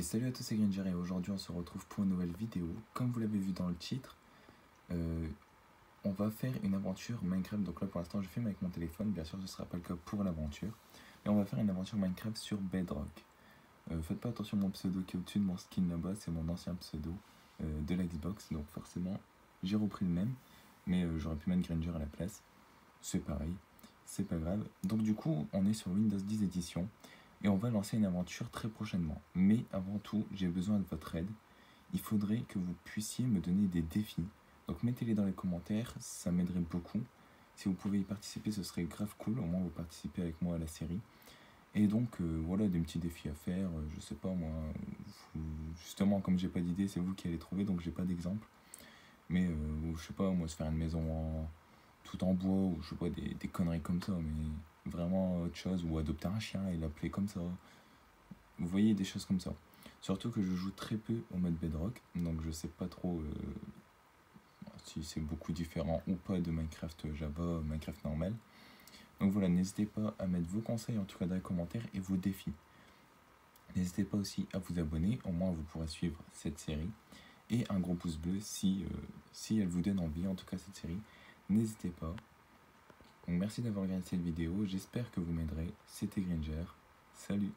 Et salut à tous, c'est Gringer et aujourd'hui on se retrouve pour une nouvelle vidéo. Comme vous l'avez vu dans le titre, euh, on va faire une aventure Minecraft. Donc là pour l'instant je filme avec mon téléphone, bien sûr ce ne sera pas le cas pour l'aventure. Et on va faire une aventure Minecraft sur Bedrock. Euh, faites pas attention mon pseudo qui est au-dessus de mon skin là-bas, c'est mon ancien pseudo euh, de la Xbox. Donc forcément j'ai repris le même, mais j'aurais pu mettre Granger à la place. C'est pareil, c'est pas grave. Donc du coup on est sur Windows 10 édition et on va lancer une aventure très prochainement. Mais avant tout, j'ai besoin de votre aide. Il faudrait que vous puissiez me donner des défis. Donc mettez-les dans les commentaires, ça m'aiderait beaucoup. Si vous pouvez y participer, ce serait grave cool. Au moins, vous participez avec moi à la série. Et donc, euh, voilà, des petits défis à faire. Euh, je sais pas, moi. justement, comme j'ai pas d'idée, c'est vous qui allez trouver, donc j'ai pas d'exemple. Mais, euh, je sais pas, moi, se faire une maison en, tout en bois, ou je sais pas, des, des conneries comme ça. Mais vraiment chose, ou adopter un chien et l'appeler comme ça. Vous voyez des choses comme ça. Surtout que je joue très peu au mode bedrock, donc je sais pas trop euh, si c'est beaucoup différent ou pas de Minecraft Java, Minecraft normal. Donc voilà, n'hésitez pas à mettre vos conseils en tout cas dans les commentaires et vos défis. N'hésitez pas aussi à vous abonner, au moins vous pourrez suivre cette série. Et un gros pouce bleu si, euh, si elle vous donne envie, en tout cas cette série. N'hésitez pas. Merci d'avoir regardé cette vidéo, j'espère que vous m'aiderez. C'était Granger, salut